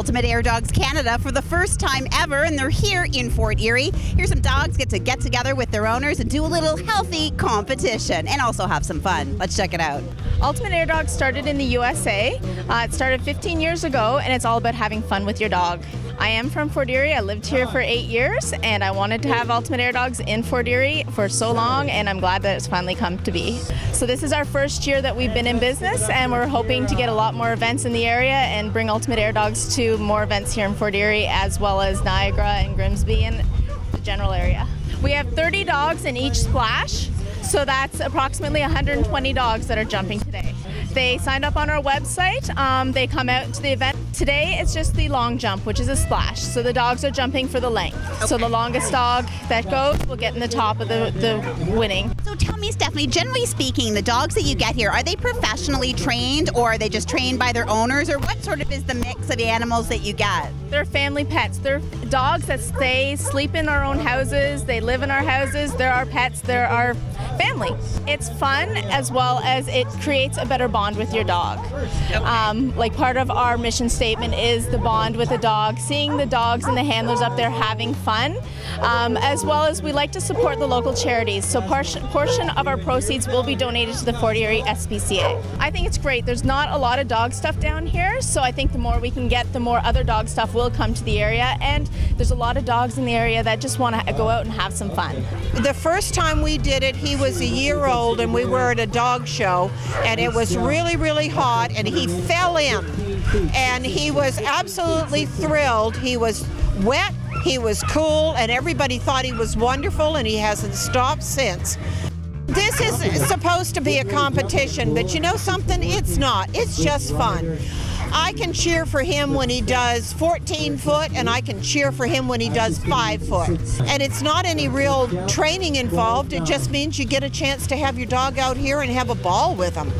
Ultimate Air Dogs Canada for the first time ever, and they're here in Fort Erie. Here, some dogs get to get together with their owners and do a little healthy competition and also have some fun. Let's check it out. Ultimate Air Dogs started in the USA. Uh, it started 15 years ago, and it's all about having fun with your dog. I am from Fort Erie. I lived here for eight years, and I wanted to have Ultimate Air Dogs in Fort Erie for so long, and I'm glad that it's finally come to be. So this is our first year that we've been in business, and we're hoping to get a lot more events in the area and bring Ultimate Air Dogs to more events here in Fort Erie, as well as Niagara and Grimsby and the general area. We have 30 dogs in each splash, so that's approximately 120 dogs that are jumping today. They signed up on our website. Um, they come out to the event. Today it's just the long jump, which is a splash. So the dogs are jumping for the length. So the longest dog that goes will get in the top of the, the winning. So tell me, Stephanie, generally speaking, the dogs that you get here, are they professionally trained or are they just trained by their owners or what sort of is the mix of the animals that you get? They're family pets. They're dogs that stay, sleep in our own houses. They live in our houses. They're our pets. They're our family. It's fun as well as it creates a better bond with your dog. Um, like part of our mission statement is the bond with the dog, seeing the dogs and the handlers up there having fun, um, as well as we like to support the local charities. So portion, portion of our proceeds will be donated to the Fort Erie SPCA. I think it's great. There's not a lot of dog stuff down here, so I think the more we can get, the more other dog stuff will come to the area. And there's a lot of dogs in the area that just want to go out and have some fun. The first time we did it, he was a year old and we were at a dog show and it was really, really hot and he fell in. And he was absolutely thrilled. He was wet, he was cool, and everybody thought he was wonderful and he hasn't stopped since. This is supposed to be a competition, but you know something? It's not. It's just fun. I can cheer for him when he does 14 foot, and I can cheer for him when he does 5 foot. And it's not any real training involved, it just means you get a chance to have your dog out here and have a ball with him.